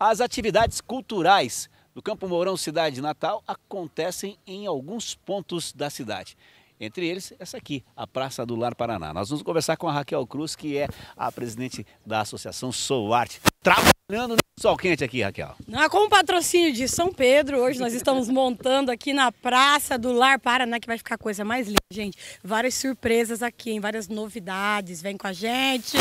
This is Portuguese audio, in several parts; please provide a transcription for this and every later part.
As atividades culturais do Campo Mourão Cidade Natal acontecem em alguns pontos da cidade. Entre eles, essa aqui, a Praça do Lar Paraná. Nós vamos conversar com a Raquel Cruz, que é a presidente da Associação Sou Arte. Trabalhando no sol quente aqui, Raquel. Ah, com o patrocínio de São Pedro, hoje nós estamos montando aqui na Praça do Lar Paraná, que vai ficar a coisa mais linda, gente. Várias surpresas aqui, hein? várias novidades. Vem com a gente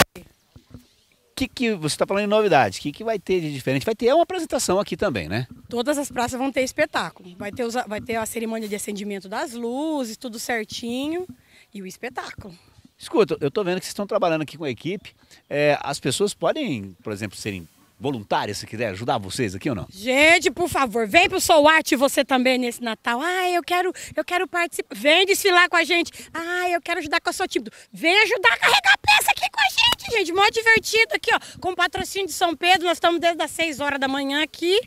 que, que você está falando em novidade? O que, que vai ter de diferente? Vai ter uma apresentação aqui também, né? Todas as praças vão ter espetáculo. Vai ter, os, vai ter a cerimônia de acendimento das luzes, tudo certinho e o espetáculo. Escuta, eu estou vendo que vocês estão trabalhando aqui com a equipe. É, as pessoas podem, por exemplo, serem voluntária, se quiser ajudar vocês aqui ou não? Gente, por favor, vem pro Soul Art você também nesse Natal. Ah, eu quero, eu quero participar. Vem desfilar com a gente. Ah, eu quero ajudar com a sua tímido. Vem ajudar a carregar peça aqui com a gente, gente. Mó divertido aqui, ó. Com patrocínio de São Pedro, nós estamos desde as 6 horas da manhã aqui.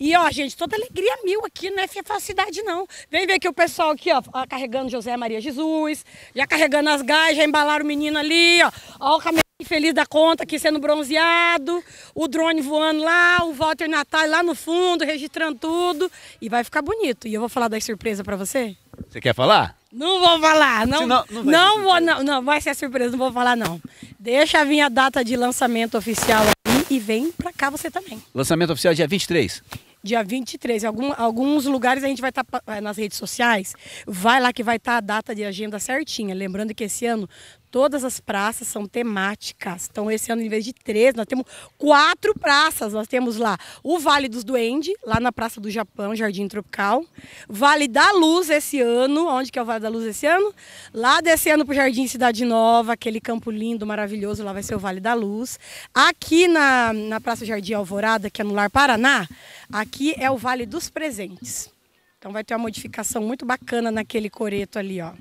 E ó, gente, toda alegria mil aqui, não é falsidade não. Vem ver que o pessoal aqui, ó, carregando José Maria Jesus, já carregando as gás, já embalaram o menino ali, ó. Ó o caminhão feliz da conta aqui sendo bronzeado, o drone voando lá, o Walter Natal lá no fundo, registrando tudo. E vai ficar bonito. E eu vou falar das surpresas para você. Você quer falar? Não vou falar, não. Senão, não, não vou, não, não, vai ser surpresa, não vou falar não. Deixa vir a data de lançamento oficial e vem pra cá você também. Lançamento oficial dia 23? dia 23. Algum, alguns lugares a gente vai estar tá, eh, nas redes sociais. Vai lá que vai estar tá a data de agenda certinha. Lembrando que esse ano todas as praças são temáticas. Então, esse ano, em vez de três, nós temos quatro praças. Nós temos lá o Vale dos Duende, lá na Praça do Japão, Jardim Tropical. Vale da Luz esse ano. Onde que é o Vale da Luz esse ano? Lá descendo para o Jardim Cidade Nova, aquele campo lindo, maravilhoso. Lá vai ser o Vale da Luz. Aqui na, na Praça Jardim Alvorada, que é no Lar Paraná, Aqui é o Vale dos Presentes. Então vai ter uma modificação muito bacana naquele coreto ali, ó.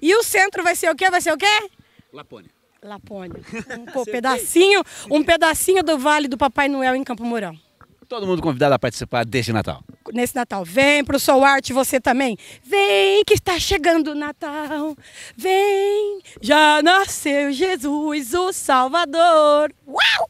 E o centro vai ser o quê? Vai ser o quê? Lapônia. Lapônia. Um pedacinho, um pedacinho do Vale do Papai Noel em Campo Mourão. Todo mundo convidado a participar deste Natal. Nesse Natal. Vem pro Soul Art você também. Vem que está chegando o Natal. Vem, já nasceu Jesus, o Salvador. Uau!